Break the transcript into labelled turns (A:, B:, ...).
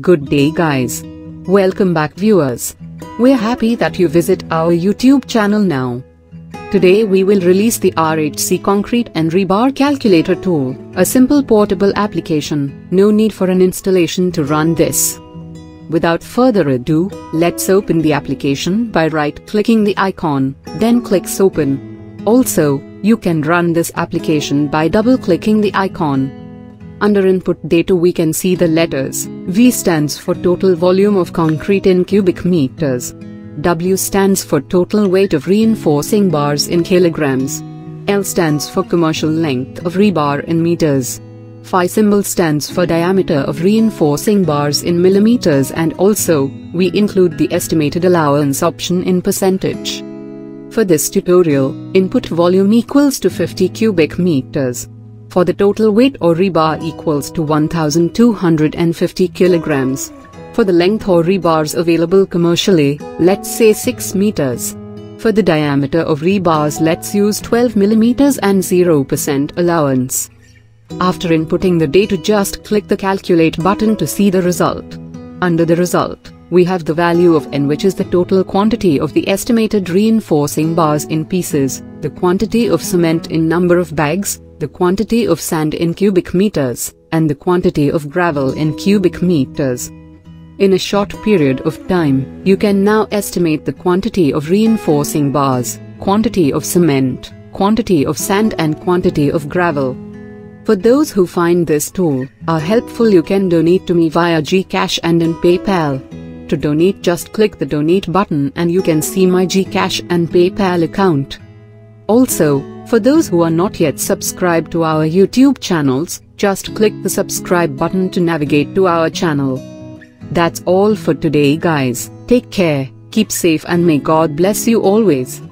A: Good day guys. Welcome back viewers. We're happy that you visit our YouTube channel now. Today we will release the RHC Concrete and Rebar Calculator tool, a simple portable application, no need for an installation to run this. Without further ado, let's open the application by right-clicking the icon, then clicks open. Also, you can run this application by double-clicking the icon. Under input data we can see the letters, V stands for total volume of concrete in cubic meters. W stands for total weight of reinforcing bars in kilograms. L stands for commercial length of rebar in meters. Phi symbol stands for diameter of reinforcing bars in millimeters and also, we include the estimated allowance option in percentage. For this tutorial, input volume equals to 50 cubic meters for the total weight or rebar equals to 1250 kilograms. For the length or rebars available commercially, let's say 6 meters. For the diameter of rebars let's use 12 millimeters and 0% allowance. After inputting the data just click the calculate button to see the result. Under the result, we have the value of n which is the total quantity of the estimated reinforcing bars in pieces, the quantity of cement in number of bags, the quantity of sand in cubic meters, and the quantity of gravel in cubic meters. In a short period of time, you can now estimate the quantity of reinforcing bars, quantity of cement, quantity of sand and quantity of gravel. For those who find this tool are helpful you can donate to me via Gcash and in PayPal. To donate just click the donate button and you can see my Gcash and PayPal account. Also, for those who are not yet subscribed to our YouTube channels, just click the subscribe button to navigate to our channel. That's all for today guys, take care, keep safe and may God bless you always.